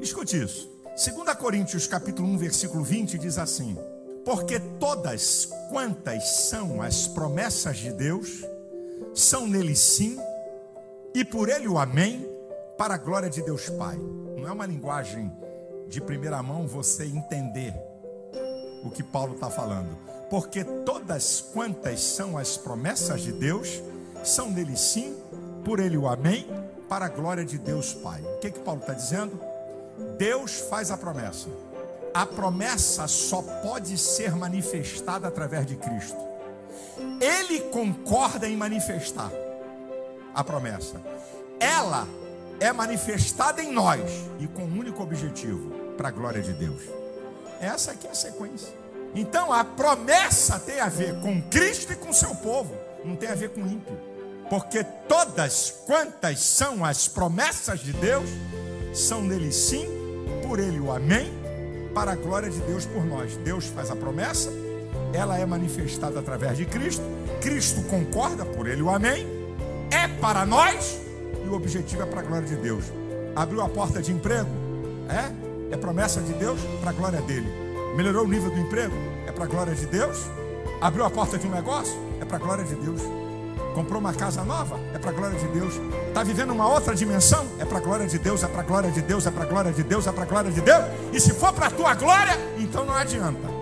Escute isso. 2 Coríntios capítulo 1, versículo 20 diz assim: Porque todas quantas são as promessas de Deus, são nele sim, e por ele o amém, para a glória de Deus Pai. Não é uma linguagem de primeira mão você entender o que Paulo está falando. Porque todas quantas são as promessas de Deus, são nele sim, por ele o amém, para a glória de Deus Pai. O que, que Paulo está dizendo? Deus faz a promessa. A promessa só pode ser manifestada através de Cristo. Ele concorda em manifestar a promessa. Ela é manifestada em nós e com um único objetivo: para a glória de Deus. Essa aqui é a sequência. Então a promessa tem a ver com Cristo e com seu povo, não tem a ver com ímpio. Porque todas quantas são as promessas de Deus, são nele sim, por ele o amém, para a glória de Deus por nós. Deus faz a promessa, ela é manifestada através de Cristo, Cristo concorda por ele o amém, é para nós e o objetivo é para a glória de Deus. Abriu a porta de emprego? É? É promessa de Deus para a glória dele. Melhorou o nível do emprego? É para a glória de Deus. Abriu a porta de um negócio? É para a glória de Deus. Comprou uma casa nova? É para a glória de Deus. Está vivendo uma outra dimensão? É para a glória de Deus, é para a glória de Deus, é para a glória de Deus, é para a glória de Deus. E se for para a tua glória, então não adianta.